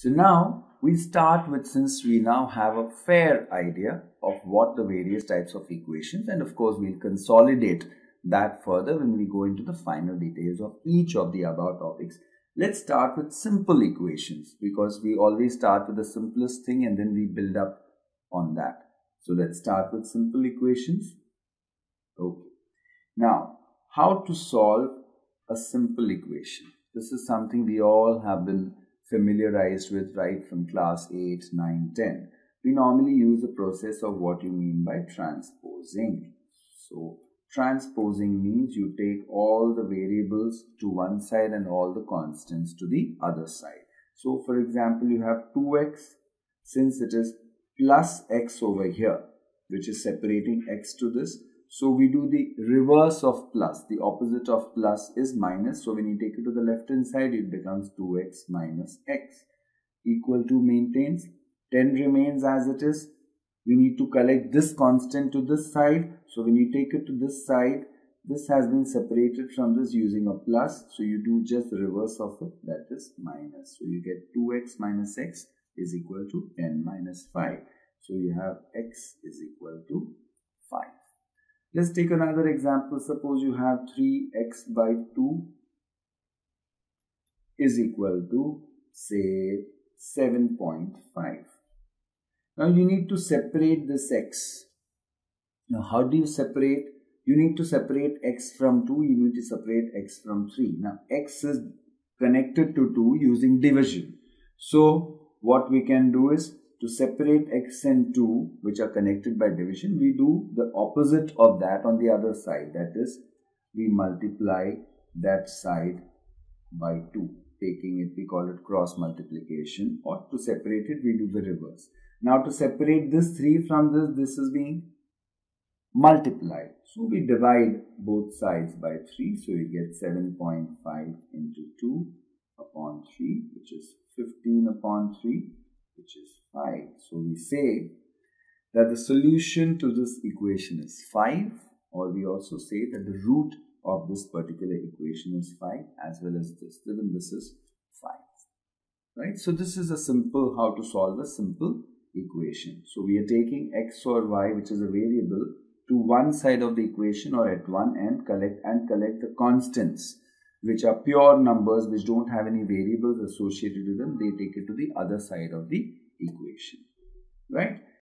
So now we start with since we now have a fair idea of what the various types of equations and of course we'll consolidate that further when we go into the final details of each of the above topics. Let's start with simple equations because we always start with the simplest thing and then we build up on that. So let's start with simple equations. Okay. Now, how to solve a simple equation? This is something we all have been familiarized with right from class 8, 9, 10. We normally use the process of what you mean by transposing. So, transposing means you take all the variables to one side and all the constants to the other side. So, for example, you have 2x since it is plus x over here, which is separating x to this. So we do the reverse of plus. The opposite of plus is minus. So when you take it to the left hand side, it becomes 2x minus x. Equal to maintains. 10 remains as it is. We need to collect this constant to this side. So when you take it to this side, this has been separated from this using a plus. So you do just reverse of it. That is minus. So you get 2x minus x is equal to 10 minus 5. So you have x is equal to 5. Let's take another example. Suppose you have 3x by 2 is equal to say 7.5. Now you need to separate this x. Now how do you separate? You need to separate x from 2. You need to separate x from 3. Now x is connected to 2 using division. So what we can do is to separate x and 2 which are connected by division we do the opposite of that on the other side. That is we multiply that side by 2 taking it we call it cross multiplication. Or to separate it we do the reverse. Now to separate this 3 from this this is being multiplied. So we divide both sides by 3 so you get 7.5 into 2 upon 3 which is 15 upon 3 which is 5. So we say that the solution to this equation is 5 or we also say that the root of this particular equation is 5 as well as this. Then this is 5. Right. So this is a simple how to solve a simple equation. So we are taking x or y which is a variable to one side of the equation or at one end collect and collect the constants which are pure numbers which don't have any variables associated with them, they take it to the other side of the equation, right?